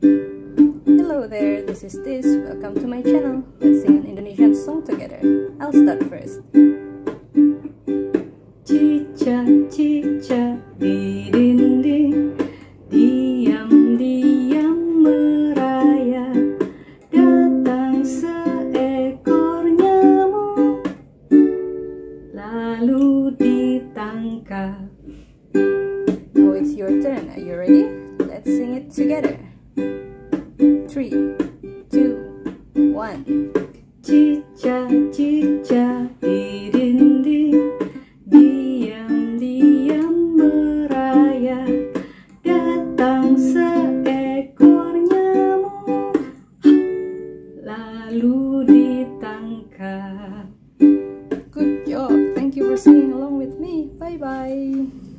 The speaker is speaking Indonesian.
Hello there, this is This. Welcome to my channel. Let's sing an Indonesian song together. I'll start first. Cica, cica, di dinding Diam-diam merayap Datang seekor nyamuk Lalu ditangkap Now it's your turn. Are you ready? Let's sing it together three two one. Cica cica di diam diam merayap datang seekor nyamuk. Lalu ditangkap. Good job. Thank you for singing along with me. Bye bye